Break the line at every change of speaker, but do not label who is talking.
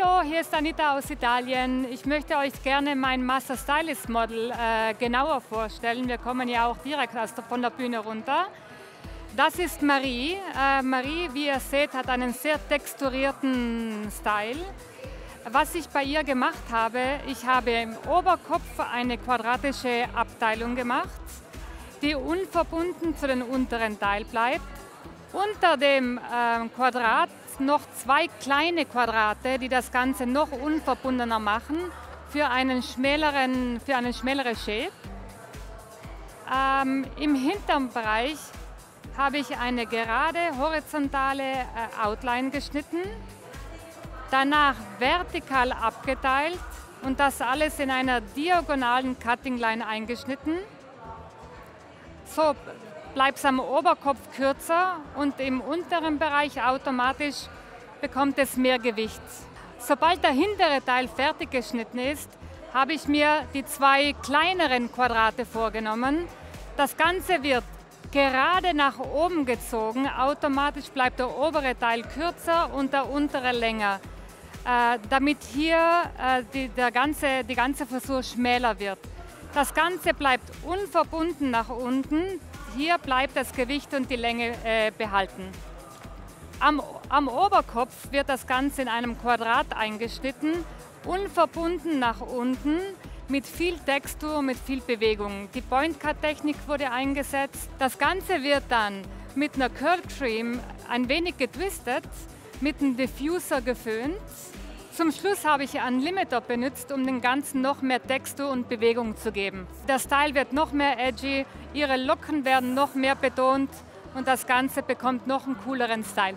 Hallo, hier ist Anita aus Italien. Ich möchte euch gerne mein Master Stylist Model äh, genauer vorstellen. Wir kommen ja auch direkt von der Bühne runter. Das ist Marie. Äh, Marie, wie ihr seht, hat einen sehr texturierten Style. Was ich bei ihr gemacht habe, ich habe im Oberkopf eine quadratische Abteilung gemacht, die unverbunden zu den unteren Teil bleibt. Unter dem äh, Quadrat noch zwei kleine Quadrate, die das Ganze noch unverbundener machen für einen schmäleren, für eine schmälere Shape. Ähm, Im hinteren Bereich habe ich eine gerade horizontale äh, Outline geschnitten, danach vertikal abgeteilt und das alles in einer diagonalen Cutting Line eingeschnitten. So bleibt es am Oberkopf kürzer und im unteren Bereich automatisch bekommt es mehr Gewicht. Sobald der hintere Teil fertig geschnitten ist, habe ich mir die zwei kleineren Quadrate vorgenommen. Das Ganze wird gerade nach oben gezogen. Automatisch bleibt der obere Teil kürzer und der untere länger, äh, damit hier äh, die, der ganze, die ganze Frisur schmäler wird. Das Ganze bleibt unverbunden nach unten. Hier bleibt das Gewicht und die Länge äh, behalten. Am, am Oberkopf wird das Ganze in einem Quadrat eingeschnitten, unverbunden nach unten, mit viel Textur, mit viel Bewegung. Die Point-Cut-Technik wurde eingesetzt. Das Ganze wird dann mit einer Curl Cream ein wenig getwistet, mit einem Diffuser geföhnt. Zum Schluss habe ich einen Limiter benutzt, um den Ganzen noch mehr Textur und Bewegung zu geben. Der Style wird noch mehr edgy, ihre Locken werden noch mehr betont und das Ganze bekommt noch einen cooleren Style.